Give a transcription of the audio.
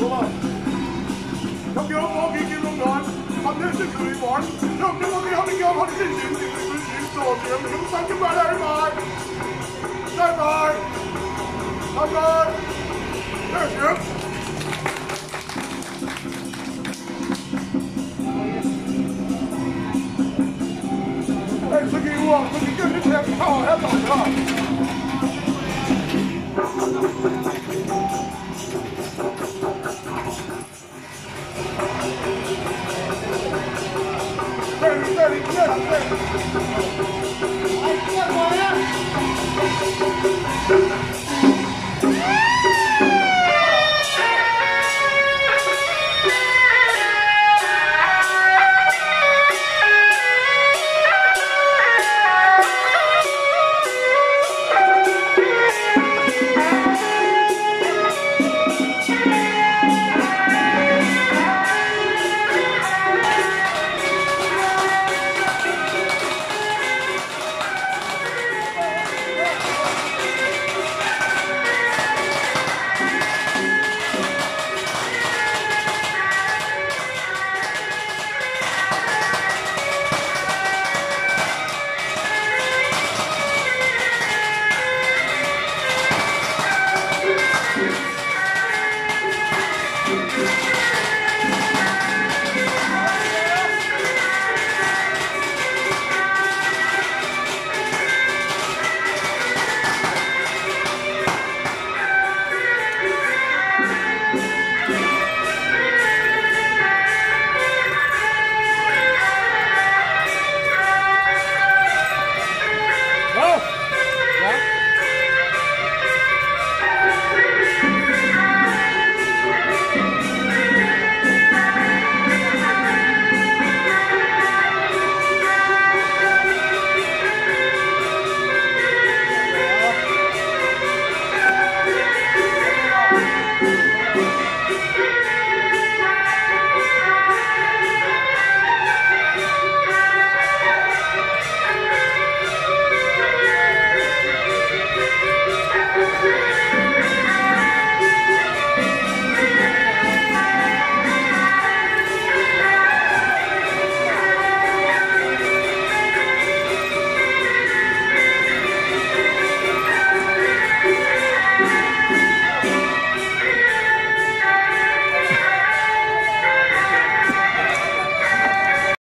đúng không không nhớ có cái kim long đoàn không nhớ cái người bọn không nhớ có cái không nhớ có cái chuyện chuyện chuyện chuyện chuyện rồi thì mình cũng sang chúng ta đây rồi đây rồi ông ơi đây là chuyện Hey, look at you all, Come on. you, this is how I have